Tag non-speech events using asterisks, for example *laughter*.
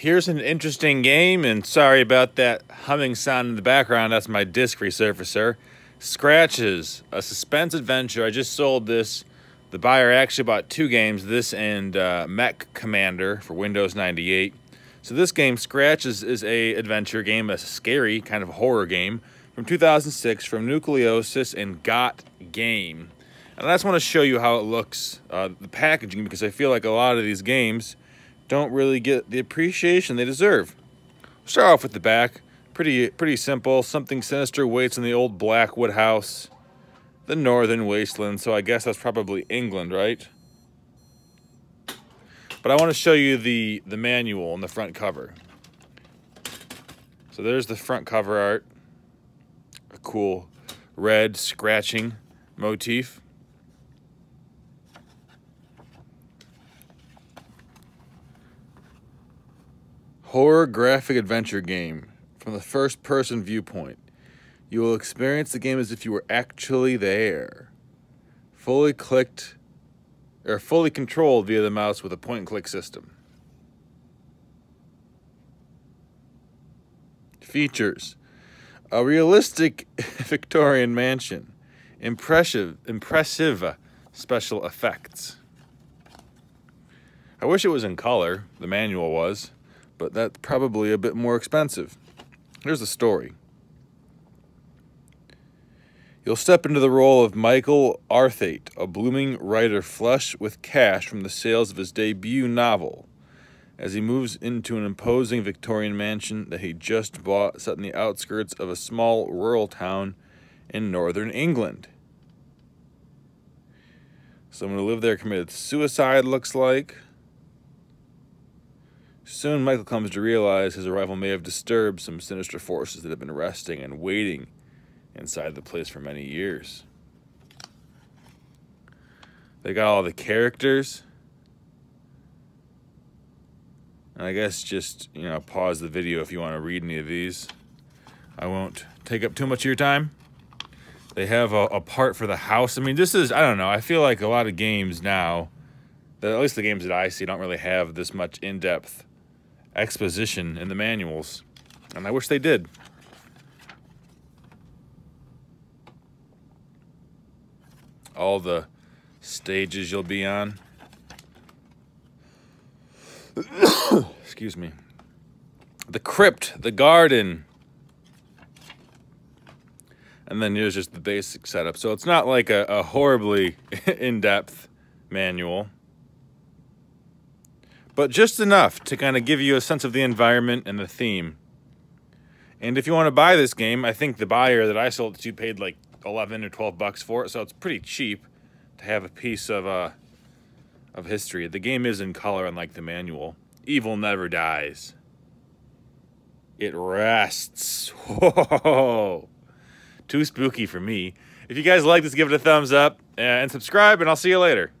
Here's an interesting game, and sorry about that humming sound in the background. That's my disk resurfacer. Scratches, a suspense adventure. I just sold this. The buyer actually bought two games, this and uh, Mech Commander for Windows 98. So this game, Scratches, is a adventure game, a scary kind of horror game from 2006 from Nucleosys and Got Game. And I just want to show you how it looks, uh, the packaging, because I feel like a lot of these games don't really get the appreciation they deserve. Start off with the back. Pretty, pretty simple. Something sinister waits in the old Blackwood house. The northern wasteland, so I guess that's probably England, right? But I want to show you the, the manual on the front cover. So there's the front cover art. A cool red scratching motif. Horror graphic adventure game from the first person viewpoint. You will experience the game as if you were actually there. Fully clicked or fully controlled via the mouse with a point and click system. Features a realistic *laughs* Victorian mansion, impressive, impressive special effects. I wish it was in color, the manual was but that's probably a bit more expensive. Here's the story. You'll step into the role of Michael Arthate, a blooming writer flush with cash from the sales of his debut novel, as he moves into an imposing Victorian mansion that he just bought set in the outskirts of a small rural town in northern England. Someone who lived there committed suicide, looks like. Soon Michael comes to realize his arrival may have disturbed some sinister forces that have been resting and waiting inside the place for many years. They got all the characters. And I guess just, you know, pause the video if you want to read any of these. I won't take up too much of your time. They have a, a part for the house. I mean, this is, I don't know, I feel like a lot of games now, at least the games that I see, don't really have this much in-depth exposition in the manuals, and I wish they did. All the stages you'll be on. *coughs* Excuse me. The crypt, the garden. And then here's just the basic setup. So it's not like a, a horribly *laughs* in-depth manual but just enough to kind of give you a sense of the environment and the theme. And if you want to buy this game, I think the buyer that I sold it to paid like 11 or 12 bucks for it, so it's pretty cheap to have a piece of uh, of history. The game is in color, unlike the manual. Evil never dies. It rests. *laughs* Whoa! Too spooky for me. If you guys like this, give it a thumbs up and subscribe, and I'll see you later.